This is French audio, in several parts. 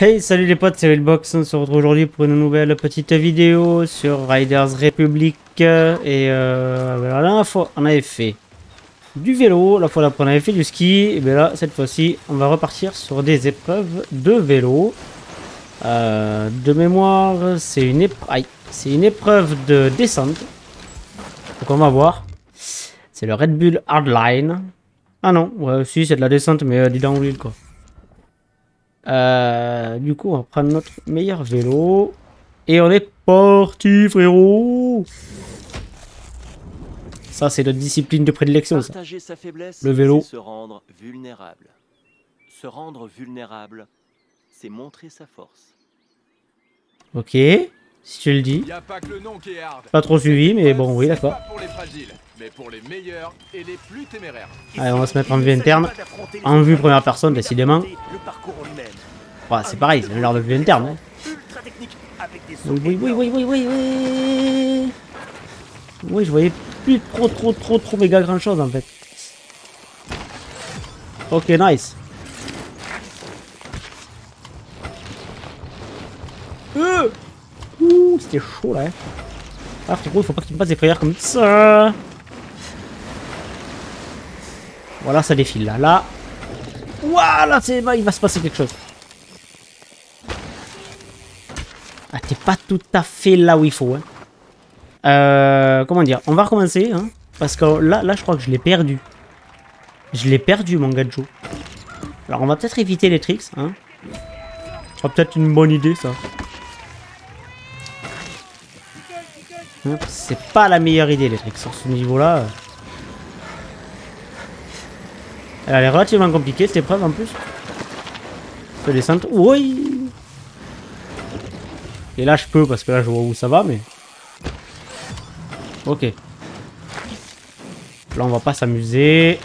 Hey, salut les potes, c'est Willbox. On se retrouve aujourd'hui pour une nouvelle petite vidéo sur Riders Republic. Et euh, la dernière fois, on avait fait du vélo. La fois d'après, on avait fait du ski. Et bien là, cette fois-ci, on va repartir sur des épreuves de vélo. Euh, de mémoire, c'est une, épreuve, c'est une épreuve de descente. Donc on va voir. C'est le Red Bull Hardline. Ah non, ouais, si, c'est de la descente, mais euh, du downhill quoi. Euh, du coup, on va prendre notre meilleur vélo. Et on est parti, frérot Ça, c'est notre discipline de prédilection, ça. Sa faiblesse, Le vélo. Se rendre vulnérable. Se rendre vulnérable, c'est montrer sa force. Ok, si tu le dis. Pas trop suivi, mais bon, oui, d'accord. Mais pour les meilleurs et les plus téméraires. Allez, on va se mettre en vue interne. En vue première personne, décidément. C'est pareil, c'est genre de vue interne. hein. Oui, oui, oui, oui, oui, oui. Oui, je voyais plus trop, trop, trop, trop méga grand chose en fait. Ok, nice. Euh Ouh, c'était chaud là. hein. Ah, frérot, il faut pas que tu me passes des prières comme ça. Voilà, ça défile là. Là. Voilà, c'est il va se passer quelque chose. Ah, t'es pas tout à fait là où il faut. Hein. Euh, comment dire? On va recommencer. Hein, parce que là, là, je crois que je l'ai perdu. Je l'ai perdu, mon gadjo. Alors, on va peut-être éviter les tricks. Hein. Ce sera peut-être une bonne idée, ça. C'est pas la meilleure idée, les tricks. Sur ce niveau-là. euh. Elle a l'air relativement compliquée, cette épreuve, en plus. Cette descente. Oui et là, je peux parce que là, je vois où ça va, mais. Ok. Là, on va pas s'amuser.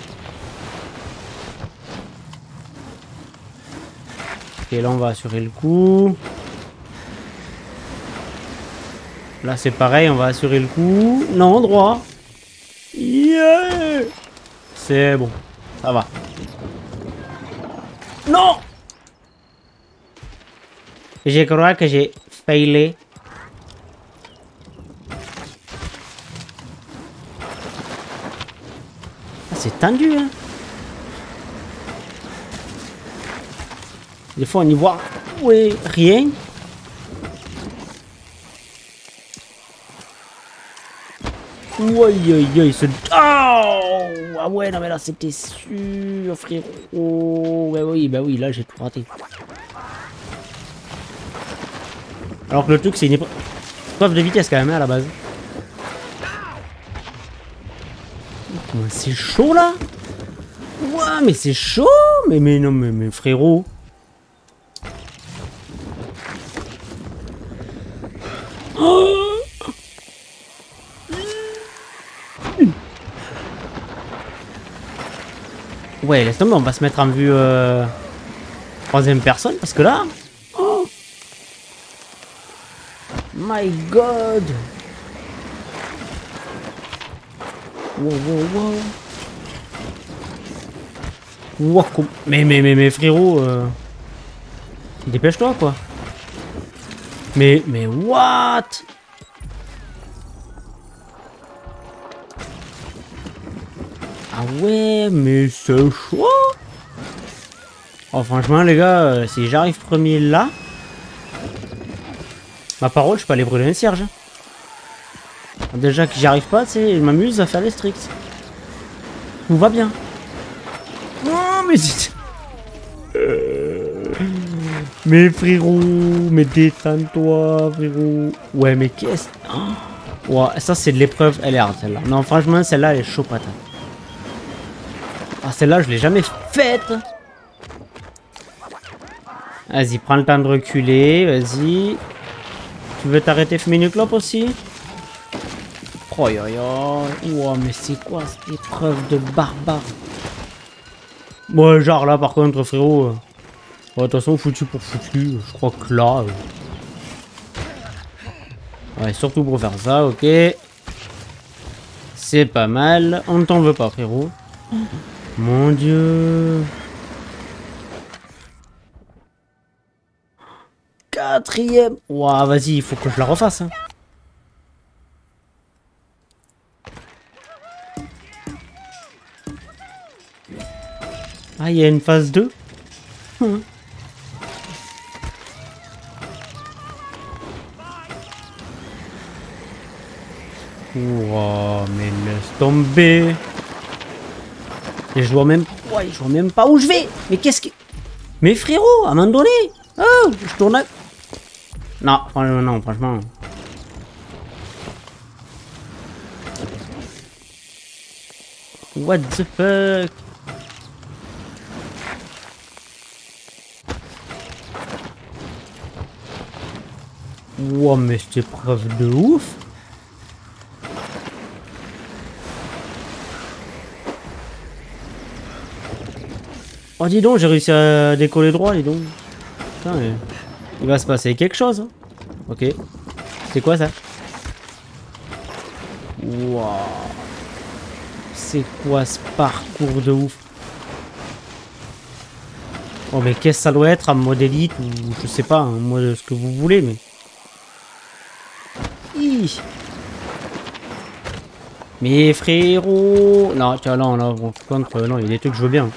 Ok, là, on va assurer le coup. Là, c'est pareil, on va assurer le coup. Non, droit. Yeah C'est bon. Ça va. Non Je crois que j'ai failé. Ah, c'est tendu, hein. Des fois, on y voit ouais, rien. Ouais, ouais, ouais, ce... Oh ah ouais, non mais là, c'était sûr, frérot. Ouais, oui, bah oui, là, j'ai tout raté. Alors que le truc, c'est une épreuve de vitesse quand même, hein, à la base. C'est chaud là Ouah, mais c'est chaud Mais mais non, mais, frérot. Ouais, laisse tomber, on va se mettre en vue euh, troisième personne parce que là. Oh My god Wow, wow, wow. Wow, mais, mais, mais, mais frérot, euh... dépêche-toi quoi. Mais, mais what? Ah ouais, mais c'est chaud Oh franchement les gars, euh, si j'arrive premier là, Ma parole, je peux aller brûler un cierge. hein. Déjà que j'y arrive pas, tu sais, je m'amuse à faire les stricts. Tout va bien. Oh, mais... Euh, Mais frérot, mais détends-toi, frérot. Ouais, mais qu'est-ce... Oh. Ça c'est de l'épreuve, elle est hard celle-là. Non, franchement, celle-là, elle est chaud patate. Ah, celle-là, je l'ai jamais faite. Vas-y, prends le temps de reculer, vas-y. Tu veux t'arrêter fumer une clope aussi? Oh yo yo. Ouah, mais c'est quoi cette épreuve de barbare Ouais, genre là par contre, frérot. euh, ouais, De toute façon, foutu pour foutu. Je crois que là. euh, Ouais, surtout pour faire ça, ok. C'est pas mal. On ne t'en veut pas, frérot. Mon dieu. Quatrième. Ouah, vas-y, il faut que je la refasse. hein. Ah, il y a une phase 2 Hum. Ouah, mais laisse tomber. Et je vois même... Ouais, je vois même pas où je vais. Mais qu'est-ce que... Mais frérot, à un moment donné Oh, je tourne à... Non, franchement, non, franchement. What the fuck? Wow, mais cette épreuve de ouf Oh dis donc, j'ai réussi à décoller droit, dis donc. Putain, mais... Il va se passer quelque chose. hein. Ok. C'est quoi ça? Waouh. C'est quoi ce parcours de ouf? Oh mais qu'est-ce que ça doit être en mode élite ou je sais pas, en mode ce que vous voulez mais... Hi. Mais frérot Non, tiens là, bon, contre, non, il y a des trucs que je veux bien.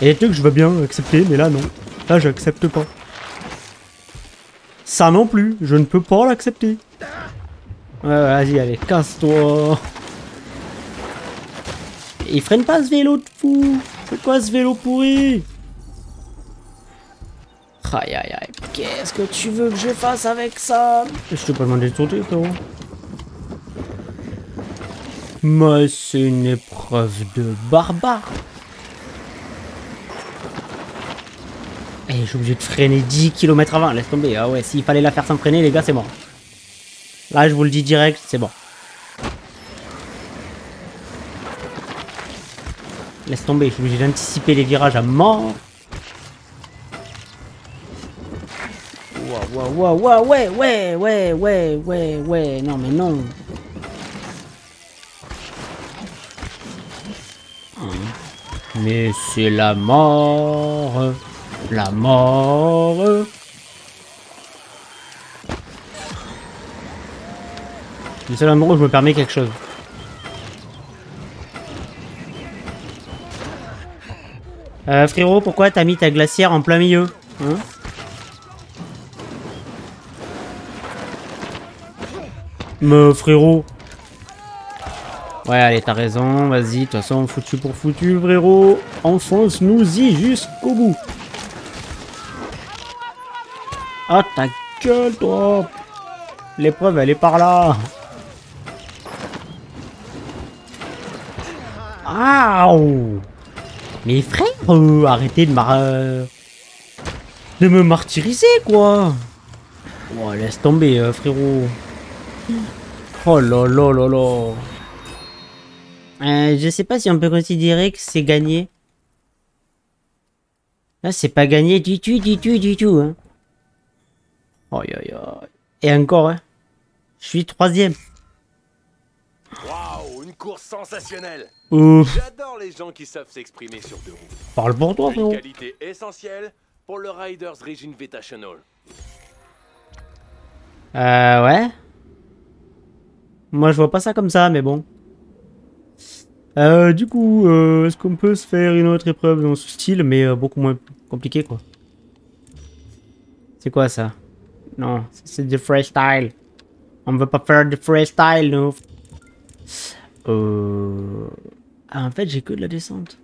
Il y a des trucs que je veux bien accepter, mais là non. Là j'accepte pas. Ça non plus, je ne peux pas l'accepter. Ouais, vas-y, allez, casse-toi. Il freine pas ce vélo de fou. C'est quoi ce vélo pourri? Aïe aïe aïe, qu'est-ce que tu veux que je fasse avec ça? Je te pas demander de sauter, frérot? Mais c'est une épreuve de barbare. Je suis obligé de freiner 10 km avant, laisse tomber. Ah ouais, s'il fallait la faire sans freiner, les gars, c'est mort. Là, je vous le dis direct, c'est bon. Laisse tomber, je suis obligé d'anticiper les virages à mort. Ouah, ouah, ouah, ouais, ouais, ouais, ouais, ouais, ouais, non, mais non. Mais c'est la mort. La mort. Le seul où je me permets quelque chose. Euh, frérot, pourquoi t'as mis ta glacière en plein milieu hein? Me frérot. Ouais, allez, t'as raison, vas-y, de toute façon, foutu pour foutu, frérot. Enfonce-nous-y jusqu'au bout. Ah, ta gueule, toi L'épreuve, elle est par là. Aouh Mais frère, euh, arrêtez de, mar de me martyriser, quoi. Oh, laisse tomber, euh, frérot. Oh là là là. Euh, je sais pas si on peut considérer que c'est gagné. Là, c'est pas gagné du tout, du tout, du tout. Hein. Aïe aïe aïe. Et encore, hein. Je suis troisième. Waouh, une course sensationnelle Ouf. J'adore les gens qui savent s'exprimer sur deux roues. Parle pour toi, Une frérot. qualité essentielle pour le Riders Region Invitational. Euh, ouais. Moi, je vois pas ça comme ça, mais bon. Euh, du coup, euh, est-ce qu'on peut se faire une autre épreuve dans ce style, mais euh, beaucoup moins compliqué, quoi C'est quoi ça? Non, c'est du freestyle. On veut pas faire du freestyle, nous. Euh... Ah, en fait, j'ai que de la descente.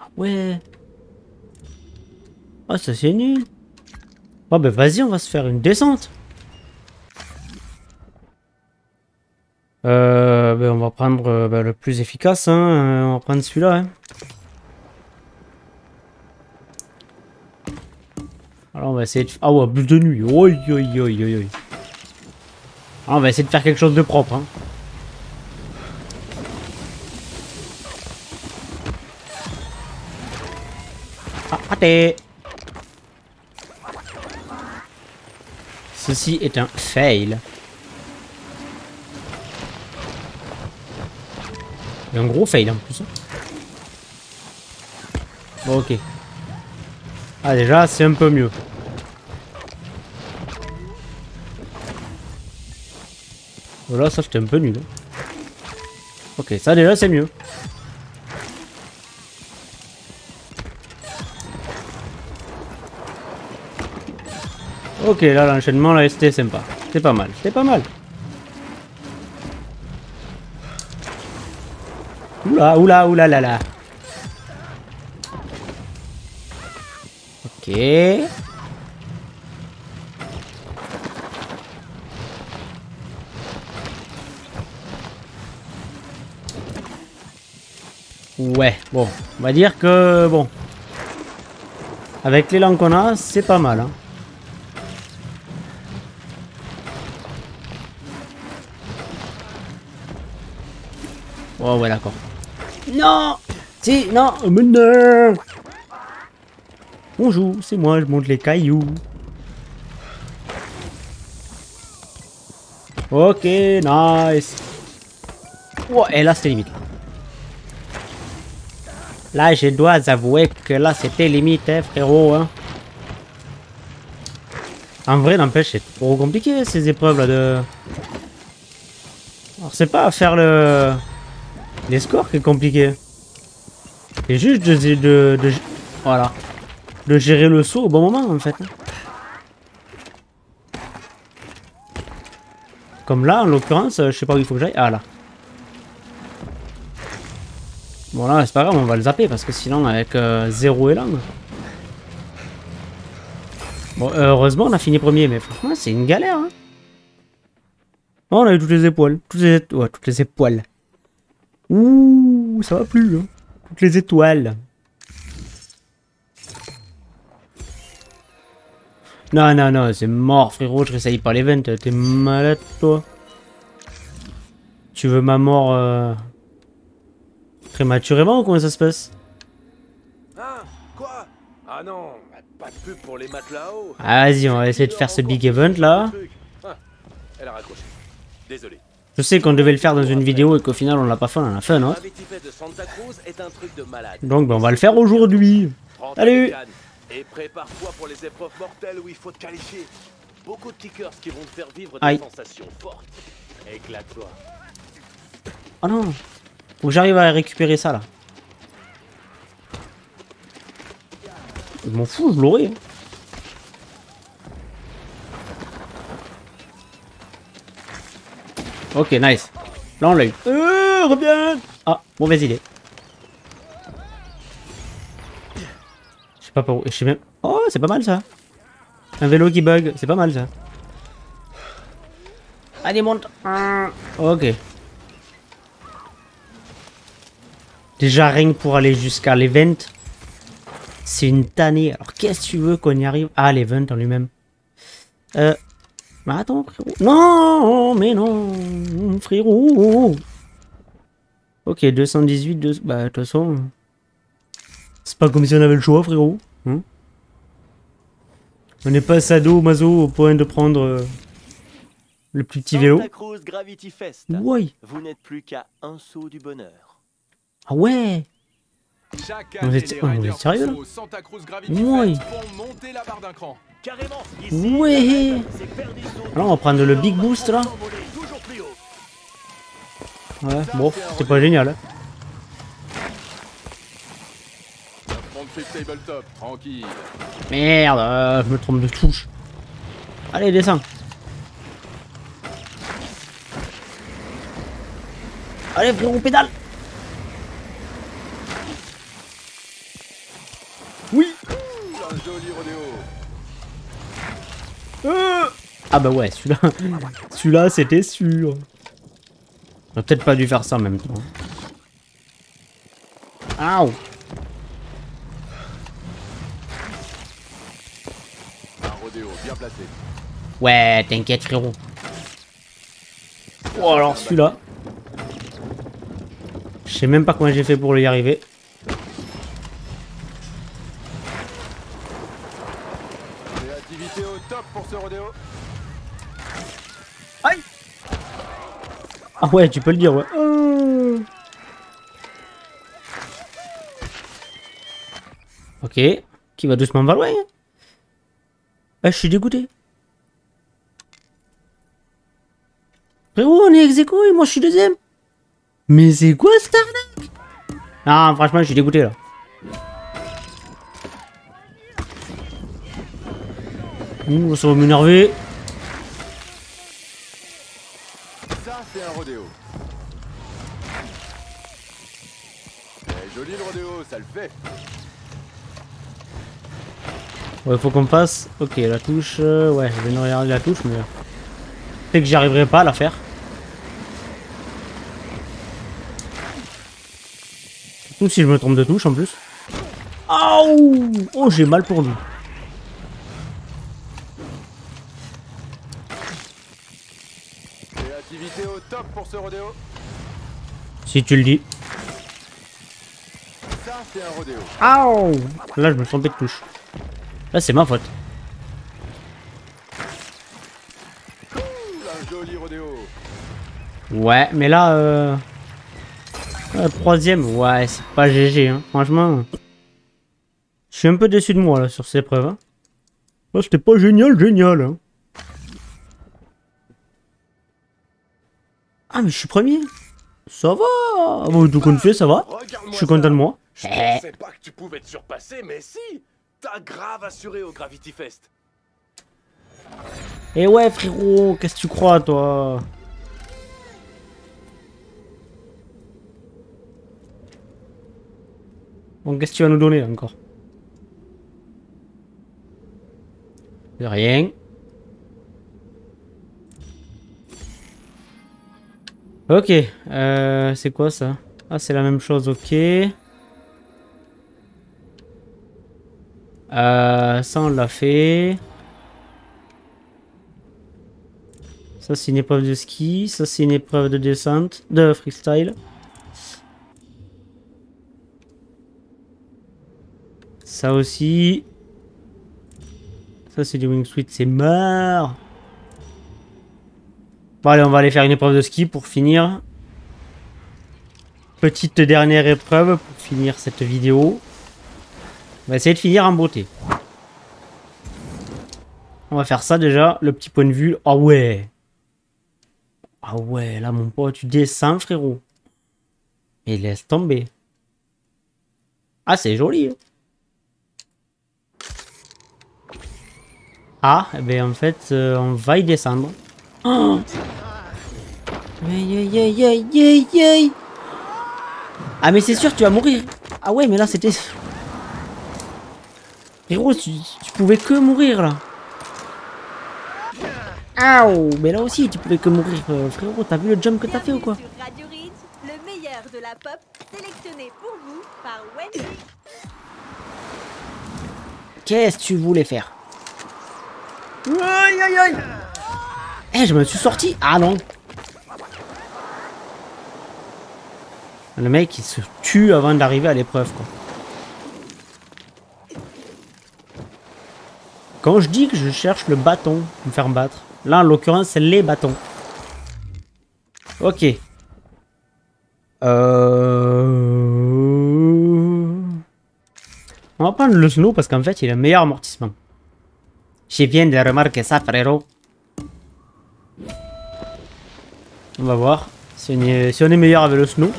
Ah ouais. Ah, ça c'est nul. Bon, ben vas-y, on va se faire une descente. Euh, ben, on va prendre euh, ben, le plus efficace, hein. euh, on va prendre celui-là. Hein. Alors on va essayer de... Ah ouais, bus de nuit. Oi, oi, oi, oi, oi. Ah, on va essayer de faire quelque chose de propre. Hein. Ah, raté Ceci est un fail. Et un gros fail en plus. hein. Bon, ok. Ah déjà, c'est un peu mieux. Voilà, ça c'était un peu nul. hein. Ok, ça déjà c'est mieux. Ok, là l'enchaînement là c'était sympa. C'était pas mal, c'était pas mal. Oula, oula, oula là là. Ouais, bon, on va dire que bon. Avec l'élan qu'on a, c'est pas mal. Hein. Oh ouais d'accord. Non Si, non Mais non Bonjour, c'est moi, je monte les cailloux. Ok, nice. Oh, et là, c'était limite. Là, je dois avouer que là, c'était limite, hein, frérot. Hein. En vrai, n'empêche, c'est trop compliqué, ces épreuves-là de... Alors, c'est pas à faire le... Les scores qui est compliqué. C'est juste de, de, de- Voilà. De gérer le saut au bon moment, en fait. Comme là, en l'occurrence, euh, je sais pas où il faut que j'aille. Ah, là. Bon, là, c'est pas grave, on va le zapper, parce que sinon, avec euh, zéro élan... Bon, heureusement, on a fini premier, mais franchement, c'est une galère, hein. On a eu toutes les épaules. Toutes les, ouais, toutes les épaules. Ouh, ça va plus, hein. Toutes les étoiles. Non, non, non, c'est mort, frérot, je réessaye pas l'event. T'es malade, toi. Tu veux ma mort euh, prématurément ou comment ça se passe? Hein? Quoi? Ah non, pas de pub pour les matelas hauts. Ah, vas-y, on va essayer de faire ce big event là. Elle a raccroché. Désolé. Je sais qu'on devait le faire dans une vidéo et qu'au final on l'a pas fait, on en a fait malade. Donc ben, on va le faire aujourd'hui. Salut. Et prépare-toi pour les épreuves mortelles où il faut te qualifier. Beaucoup de kickers qui vont te faire vivre des Aïe. sensations fortes. Éclate-toi. Oh non Faut que j'arrive à récupérer ça là. Je m'en fous, je l'aurai. hein. Ok, nice. Là on l'a eu. Euh, reviens Ah, mauvaise idée. Sais pas par où. Je sais même. Oh, c'est pas mal ça. Un vélo qui bug, c'est pas mal ça. Allez, monte. Ok. Déjà, rien que pour aller jusqu'à l'event, c'est une tannée. Alors, qu'est-ce que tu veux qu'on y arrive? Ah, l'event en lui-même. Euh. Mais attends, frérot. Non, mais non, frérot. Ok, 218, deux- bah, de toute façon. C'est pas comme si on avait le choix, frérot. Hein on n'est pas sado maso au point de prendre euh, le plus petit vélo. Santa Cruz Gravity Fest. Ouais. Vous n'êtes plus qu'à un saut du bonheur. Ah ouais. Est riders sérieux, là au Santa Cruz Gravity Ouais. Fest font monter la barre d'un cran. Carrément Ici, Ouais. c'est faire des sauts Alors, on va prendre le big boost là. Ouais, bon, c'est pas génial. hein. Tabletop, tranquille. Merde, euh, je me trompe de touche. Allez, descends. Allez, frérot, pédale. Oui. Un joli rodéo. Euh. Ah bah ouais, celui-là, celui-là, c'était sûr. On a peut-être pas dû faire ça en même temps. Aouh. Rodéo bien placé. Ouais, t'inquiète, frérot. Oh, alors celui-là. Je sais même pas comment j'ai fait pour y arriver. Créativité au top pour ce rodéo. Ah ouais, tu peux le dire, ouais. Ok. Qui va doucement va loin. Ah, je suis dégoûté. Frérot, on est ex et moi je suis deuxième. Mais c'est quoi cette arnaque? Ah, franchement, je suis dégoûté là. Ouh, ça va m'énerver. Ça, c'est un rodéo. Eh, joli le rodéo, ça le fait. Ouais, faut qu'on passe. Ok, la touche. euh, ouais, je vais nous regarder la touche, mais. Peut-être que j'y arriverai pas à la faire. Surtout si je me trompe de touche en plus. Aouh Oh, j'ai mal pour lui. Créativité au top pour ce rodéo. Si tu le dis. Ça, c'est un rodéo. Aouh Là, je me trompé de touche. Là, c'est ma faute. Un joli rodéo. Ouais, mais là, euh... ouais, troisième, ouais, c'est pas GG, hein. Franchement, je suis un peu déçu de moi, là, sur ces épreuves. Hein. Ouais, c'était pas génial, génial, hein. Ah, mais je suis premier Ça va Bon, tout compte fait, ça va Je suis content de moi. Je pensais pas que tu pouvais te surpasser, mais si T'as grave assuré au Gravity Fest. Eh ouais, frérot, qu'est-ce que tu crois, toi? Bon, qu'est-ce que tu vas nous donner, encore? Rien. Ok, euh, c'est quoi ça? Ah, c'est la même chose, ok. Euh, ça, on l'a fait. Ça, c'est une épreuve de ski. Ça, c'est une épreuve de descente, de freestyle. Ça aussi. Ça, c'est du wingsuit, c'est mort. Bon, allez, on va aller faire une épreuve de ski pour finir. Petite dernière épreuve pour finir cette vidéo. On va essayer de finir en beauté. On va faire ça déjà, le petit point de vue. Ah ouais Ah ouais, là mon pote, tu descends frérot. Et laisse tomber. Ah, c'est joli. hein. Ah, eh ben en fait, euh, on va y descendre. Oh Ah mais c'est sûr, tu vas mourir. Ah ouais, mais là c'était... Frérot, tu, tu pouvais que mourir là. Aouh Mais là aussi, tu pouvais que mourir, euh, frérot. T'as vu le jump que t'as fait ou quoi? Sur Radio Ridge, le meilleur de la pop, sélectionné pour vous par Wendy. Qu'est-ce que tu voulais faire? Aïe aïe aïe Eh, je me suis sorti Ah non Le mec, il se tue avant d'arriver à l'épreuve, quoi. Quand je dis que je cherche le bâton pour me faire battre, là, en l'occurrence, c'est les bâtons. Ok. Euh... On va prendre le snow parce qu'en fait, il a le meilleur amortissement. Je viens de remarquer ça, frérot. On va voir si on est, meilleur avec le snow.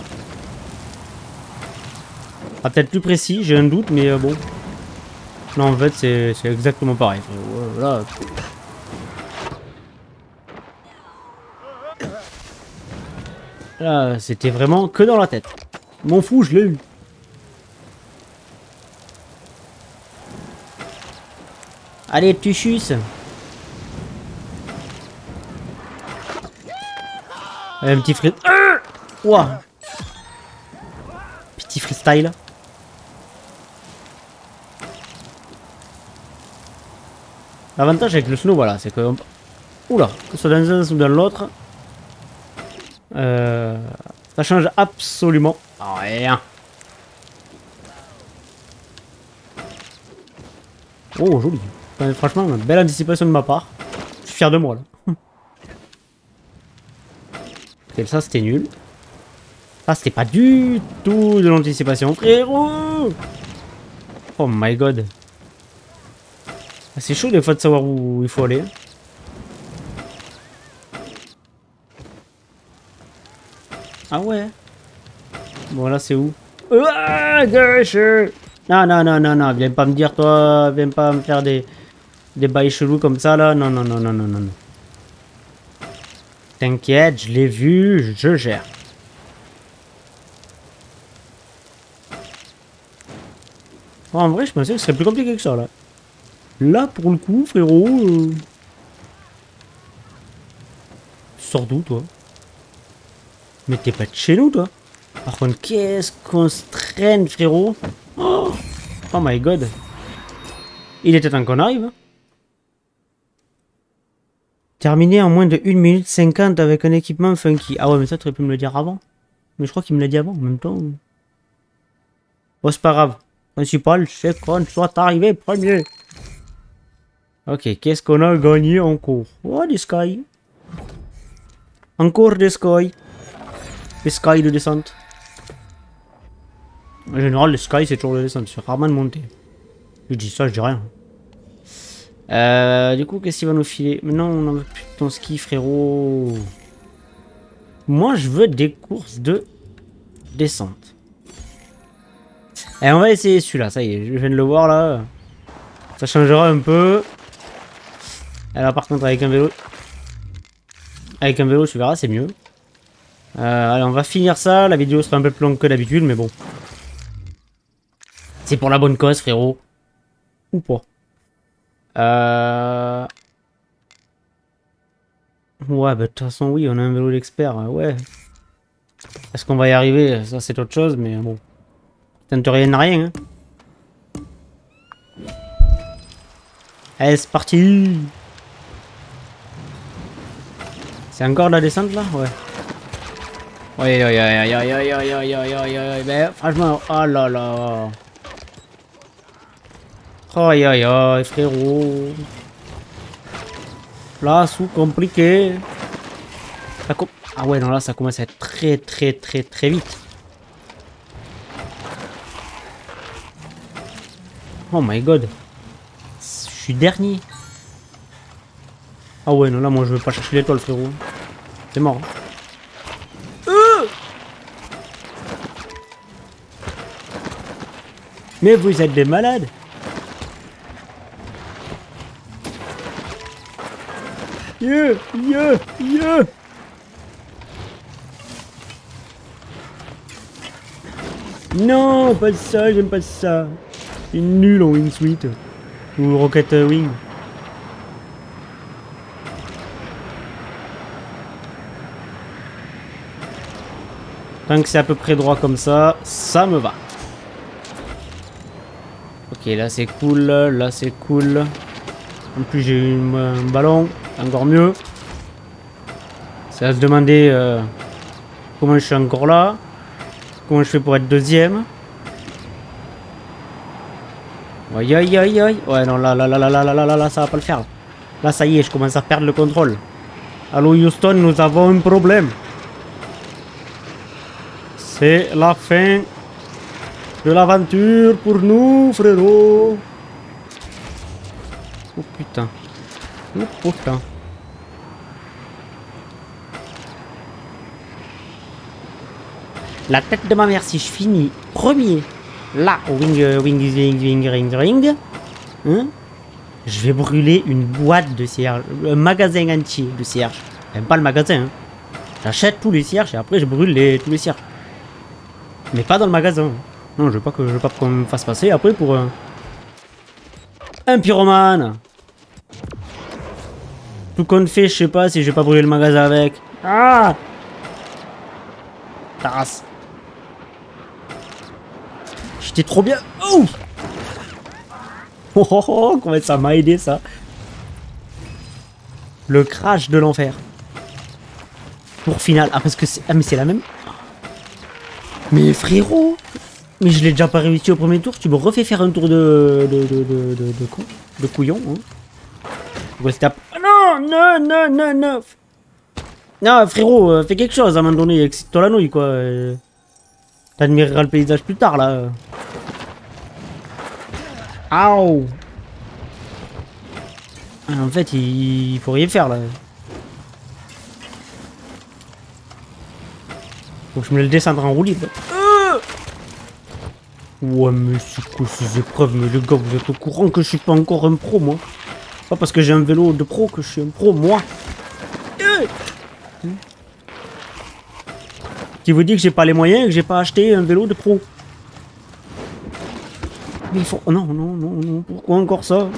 Peut-être plus précis, j'ai un doute, mais euh, bon. Non, en fait, c'est exactement pareil. Euh, Là, Là, c'était vraiment que dans la tête. M'en fous, je l'ai eu. Allez, petit chus. Un petit free... Ah Ouah. Petit freestyle. L'avantage avec le snow, voilà, c'est que... Oula, que ce soit dans un ou dans l'autre. Euh, ça change absolument rien. Oh, joli. Franchement, belle anticipation de ma part. Je suis fier de moi, là. Ok, ça, c'était nul. Ça, c'était pas du tout de l'anticipation, frérot Oh my god. C'est chaud des fois de savoir où il faut aller. Ah ouais. Bon là c'est où? Ah, Non, non, non, non, non, viens pas me dire toi, viens pas me faire des, des bails chelous comme ça là. Non, non, non, non, non, non. T'inquiète, je l'ai vu, je gère. En vrai, je pensais que ce serait plus compliqué que ça là. Là, pour le coup, frérot. euh, sors d'où toi? Mais t'es pas de chez nous toi? Par contre, qu'est-ce qu'on se traîne, frérot? Oh, oh my god. Il était temps qu'on arrive. hein. Terminé en moins de 1 minute 50 avec un équipement funky. Ah ouais, mais ça, tu aurais pu me le dire avant. Mais je crois qu'il me l'a dit avant en même temps. Bon, c'est pas grave. Principal, c'est qu'on soit arrivé premier. Ok, qu'est-ce qu'on a gagné encore Oh, des sky. Encore des sky. Des sky de descente. En général, les sky, c'est toujours de descente. C'est rarement de monter. Je dis ça, je dis rien. Euh, du coup, qu'est-ce qu'il va nous filer? Maintenant, on en veut plus de ton ski, frérot. Moi, je veux des courses de descente. Et on va essayer celui-là, ça y est, je viens de le voir là. Ça changera un peu. Alors par contre avec un vélo... Avec un vélo tu verras c'est mieux. Euh, allez on va finir ça, la vidéo sera un peu plus longue que d'habitude mais bon. C'est pour la bonne cause frérot. Ou pas. Euh... Ouais bah de toute façon oui on a un vélo d'expert, euh, ouais. Est-ce qu'on va y arriver? Ça c'est autre chose mais bon. Tente rien de rien. Hein. Allez, c'est parti C'est encore la descente là Ouais. Ouais, ouais, ouais, ouais, ouais, ouais, ouais, ben, franchement, oh là là. Aïe aïe aïe, frérot. Là, sous compliqué. Ah ouais, non, là, ça commence à être très, très, très, très vite. Oh my god. Je suis dernier. Ah ouais, non, là, moi, je veux pas chercher l'étoile, frérot. C'est mort. hein. Euh Mais vous êtes des malades. Yeah, yeah, yeah. Non, pas ça, j'aime pas ça. C'est nul en Wingsuit. Ou Rocket Wing. Tant que c'est à peu près droit comme ça, ça me va. Ok, là c'est cool, là c'est cool. En plus j'ai eu un ballon, encore mieux. Ça va se demander euh, comment je suis encore là. Comment je fais pour être deuxième. Aïe aïe aïe aïe. Ouais non là là là là là là là là ça va pas le faire. Là ça y est je commence à perdre le contrôle. Allô Houston nous avons un problème. C'est la fin de l'aventure pour nous frérot. Oh putain. Oh putain. La tête de ma mère si je finis premier là wing euh, wing wing wing ring ring hein, je vais brûler une boîte de cierges un magasin entier de cierges même pas le magasin hein. j'achète tous les cierges et après je brûle les, tous les cierges mais pas dans le magasin non je veux pas que je veux pas qu'on me fasse passer après pour euh, un pyromane tout compte fait je sais pas si je vais pas brûler le magasin avec ah Tasse. J'étais trop bien. Oh Oh oh oh, comment ça m'a aidé ça. Le crash de l'enfer. Tour final. Ah parce que c'est... Ah mais c'est la même. Mais frérot Mais je l'ai déjà pas réussi au premier tour. Tu me refais faire un tour de... De... De... De... De, de, con- de couillon. Hein. À- Ah non Non Non Non Non Non frérot, euh, fais quelque chose à un moment donné. Excite-toi la nouille quoi. euh. T'admireras le paysage plus tard là. Aouh Ah, En fait, il, il faut rien faire là. Faut que je me le descendre en roue libre. Euh Ouais, mais c'est quoi ces épreuves Mais les gars, vous êtes au courant que je suis pas encore un pro, moi. Pas parce que j'ai un vélo de pro que je suis un pro, moi. Euh. Qui vous dit que j'ai pas les moyens et que j'ai pas acheté un vélo de pro. Mais il faut... oh non, non, non, non, pourquoi encore ça?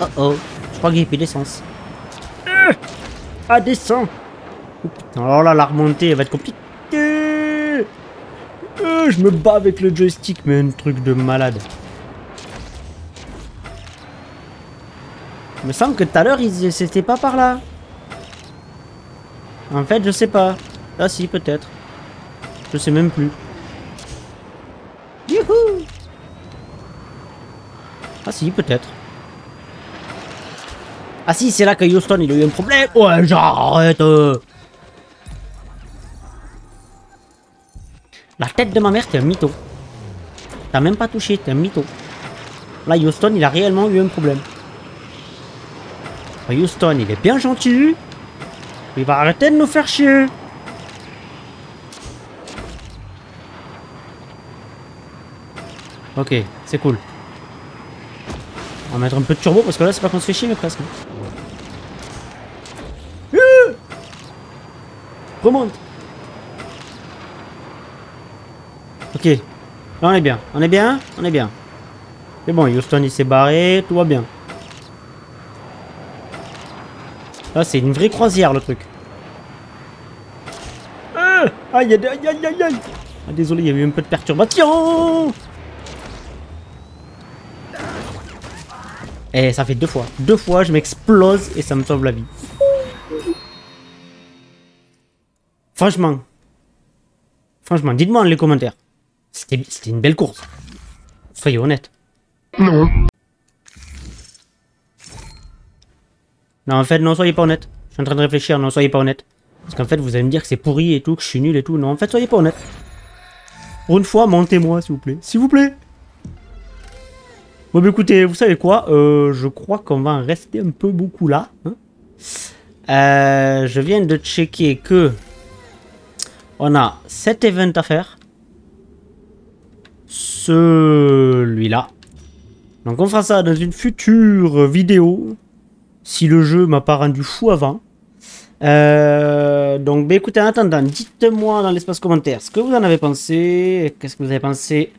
Oh oh, je crois que j'ai plus d'essence. Ah, descend Oh alors là, la remontée, elle va être compliquée. Euh, je me bats avec le joystick, mais un truc de malade. Il me semble que tout à l'heure, c'était pas par là. En fait, je sais pas. Ah si, peut-être. Je sais même plus. Youhou Ah si, peut-être. Ah si, c'est là que Houston, il a eu un problème. Ouais, j'arrête. euh. La tête de ma mère, t'es un mytho. T'as même pas touché, t'es un mytho. Là, Houston, il a réellement eu un problème. Oh, Houston, il est bien gentil. Il va arrêter de nous faire chier. Ok, c'est cool. On va mettre un peu de turbo parce que là, c'est pas qu'on se fait chier, mais presque. Euh Remonte. Ok. On est bien. On est bien? On est bien. C'est bon, Houston, il s'est barré. Tout va bien. Là, c'est une vraie croisière, le truc. Ah aïe, aïe, aïe, aïe. Ah, désolé, il y a eu un peu de perturbation. Et ça fait deux fois. Deux fois, je m'explose et ça me sauve la vie. Franchement. Franchement, dites-moi dans les commentaires. C'était une belle course. Soyez honnête. Non. Non, en fait, non, soyez pas honnête. Je suis en train de réfléchir, non, soyez pas honnête. Parce qu'en fait, vous allez me dire que c'est pourri et tout, que je suis nul et tout. Non, en fait, soyez pas honnête. Pour une fois, montez-moi, s'il vous plaît. S'il vous plaît. Bon, bah écoutez, vous savez quoi? Euh, Je crois qu'on va en rester un peu beaucoup là. hein. Euh, je viens de checker que on a 7 events à faire. Celui-là. Donc on fera ça dans une future vidéo. Si le jeu m'a pas rendu fou avant. Euh, donc bah écoutez, en attendant, dites-moi dans l'espace commentaire ce que vous en avez pensé. Qu'est-ce que vous avez pensé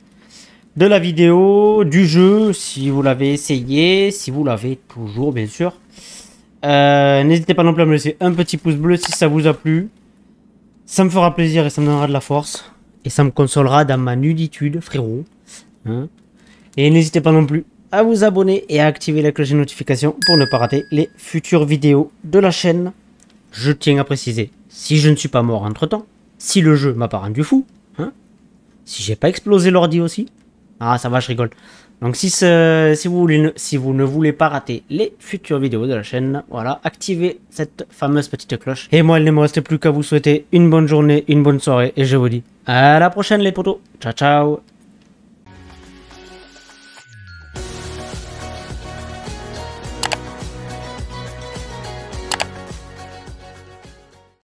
de la vidéo, du jeu, si vous l'avez essayé, si vous l'avez toujours, bien sûr. Euh, N'hésitez pas non plus à me laisser un petit pouce bleu si ça vous a plu. Ça me fera plaisir et ça me donnera de la force. Et ça me consolera dans ma nuditude, frérot. Hein. et n'hésitez pas non plus à vous abonner et à activer la cloche de notification pour ne pas rater les futures vidéos de la chaîne. Je tiens à préciser, si je ne suis pas mort entre temps, si le jeu m'a pas rendu fou, hein, si j'ai pas explosé l'ordi aussi, ah ça va je rigole. Donc si, si, vous voulez si vous ne voulez pas rater les futures vidéos de la chaîne, voilà, activez cette fameuse petite cloche. Et moi il ne me reste plus qu'à vous souhaiter une bonne journée, une bonne soirée et je vous dis à la prochaine les potos. Ciao ciao